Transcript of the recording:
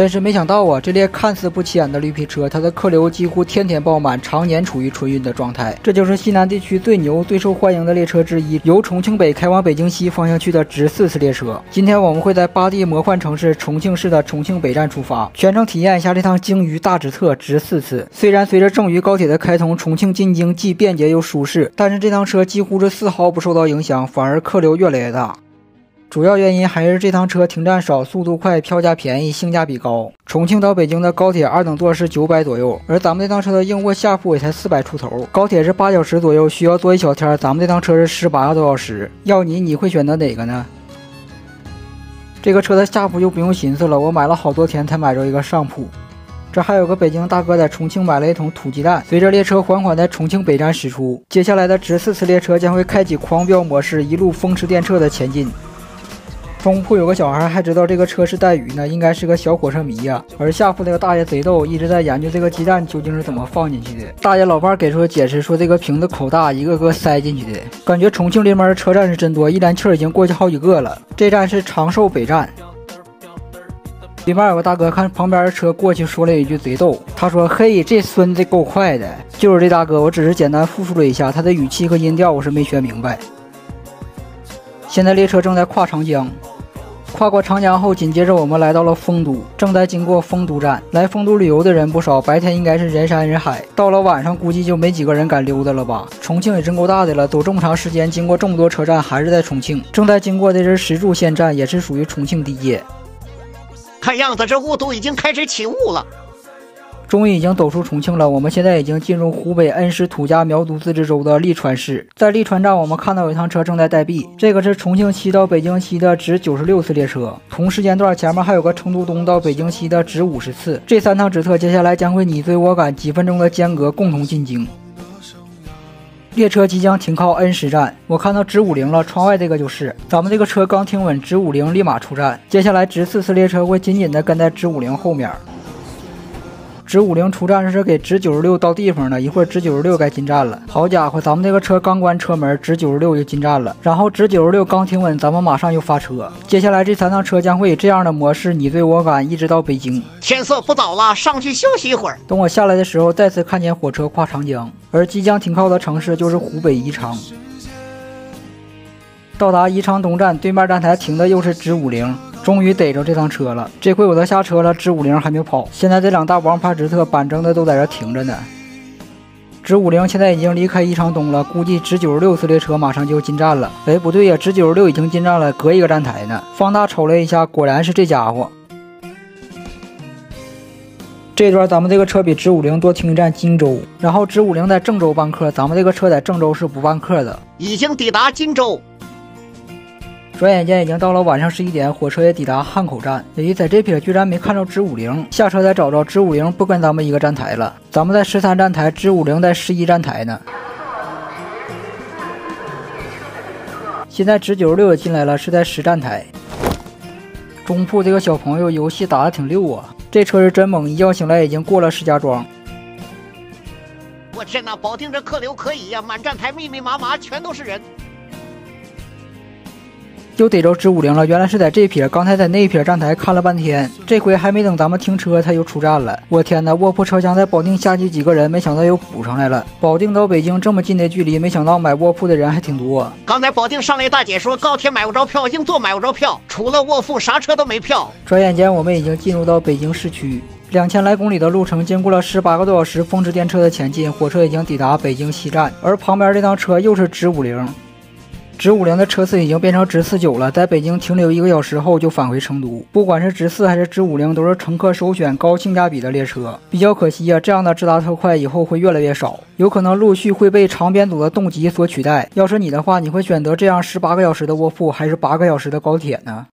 真是没想到啊！这列看似不起眼的绿皮车，它的客流几乎天天爆满，常年处于春运的状态。这就是西南地区最牛、最受欢迎的列车之一，由重庆北开往北京西方向去的直四次列车。今天我们会在巴地魔幻城市重庆市的重庆北站出发，全程体验一下这趟京渝大直特直四次。虽然随着郑渝高铁的开通，重庆进京既便捷又舒适，但是这趟车几乎是丝毫不受到影响，反而客流越来越大。主要原因还是这趟车停站少、速度快、票价便宜、性价比高。重庆到北京的高铁二等座是九百左右，而咱们这趟车的硬卧下铺也才四百出头。高铁是八小时左右，需要坐一小天，咱们这趟车是十八个多小时。要你，你会选择哪个呢？这个车的下铺就不用寻思了，我买了好多天才买着一个上铺。这还有个北京大哥在重庆买了一桶土鸡蛋。随着列车缓缓在重庆北站驶出，接下来的直四次列车将会开启狂飙模式，一路风驰电掣的前进。中铺有个小孩还知道这个车是带鱼呢，应该是个小火车迷呀。而下铺那个大爷贼逗，一直在研究这个鸡蛋究竟是怎么放进去的。大爷老伴给出解释说，这个瓶子口大，一个个塞进去的。感觉重庆这边的车站是真多，一连气儿已经过去好几个了。这站是长寿北站。对面有个大哥看旁边的车过去，说了一句贼逗，他说：“嘿，这孙子够快的。”就是这大哥，我只是简单复述了一下他的语气和音调，我是没学明白。现在列车正在跨长江。跨过长江后，紧接着我们来到了丰都，正在经过丰都站。来丰都旅游的人不少，白天应该是人山人海，到了晚上估计就没几个人敢溜达了吧。重庆也真够大的了，走这么长时间，经过这么多车站，还是在重庆。正在经过的是石柱县站，也是属于重庆地界。看样子这雾都已经开始起雾了。终于已经走出重庆了，我们现在已经进入湖北恩施土家苗族自治州的利川市。在利川站，我们看到有一趟车正在待毙，这个是重庆西到北京西的直九十六次列车。同时间段前面还有个成都东到北京西的直五十次。这三趟直特接下来将会你追我赶，几分钟的间隔共同进京。列车即将停靠恩施站，我看到直五零了，窗外这个就是咱们这个车刚停稳，直五零立马出站。接下来直四次列车会紧紧的跟在直五零后面。直五零出站是给直九十六到地方的，一会儿直九十六该进站了。好家伙，咱们这个车刚关车门，直九十六就进站了。然后直九十六刚停稳，咱们马上又发车。接下来这三趟车将会以这样的模式你追我赶，一直到北京。天色不早了，上去休息一会儿。等我下来的时候，再次看见火车跨长江，而即将停靠的城市就是湖北宜昌。到达宜昌东站，对面站台停的又是直五零。终于逮着这趟车了，这回我都下车了，直五零还没跑。现在这两大王牌直特板正的都在这停着呢。直五零现在已经离开宜昌东了，估计直九十六次列车马上就要进站了。哎，不对呀，直九十六已经进站了，隔一个站台呢。放大瞅了一下，果然是这家伙。这段咱们这个车比直五零多停一站荆州，然后直五零在郑州办客，咱们这个车在郑州是不办客的。已经抵达荆州。转眼间已经到了晚上十一点，火车也抵达汉口站。咦，在这边居然没看着直五零，下车再找找直五零，不跟咱们一个站台了。咱们在十三站台，直五零在十一站台呢。现在直九十六也进来了，是在十站台。中铺这个小朋友游戏打的挺溜啊，这车是真猛，一觉醒来已经过了石家庄。我天哪，保定这客流可以呀，满站台密密麻麻，全都是人。又逮着直五零了，原来是在这撇，刚才在那撇站台看了半天，这回还没等咱们停车，他又出站了。我天哪，卧铺车厢在保定下去几个人，没想到又补上来了。保定到北京这么近的距离，没想到买卧铺的人还挺多。刚才保定上来大姐说，高铁买不着票，硬座买不着票，除了卧铺啥车都没票。转眼间我们已经进入到北京市区，两千来公里的路程，经过了十八个多小时风驰电掣的前进，火车已经抵达北京西站，而旁边这趟车又是直五零。直五零的车次已经变成直四九了，在北京停留一个小时后就返回成都。不管是直四还是直五零，都是乘客首选、高性价比的列车。比较可惜啊，这样的直达特快以后会越来越少，有可能陆续会被长编组的动机所取代。要是你的话，你会选择这样十八个小时的卧铺，还是八个小时的高铁呢？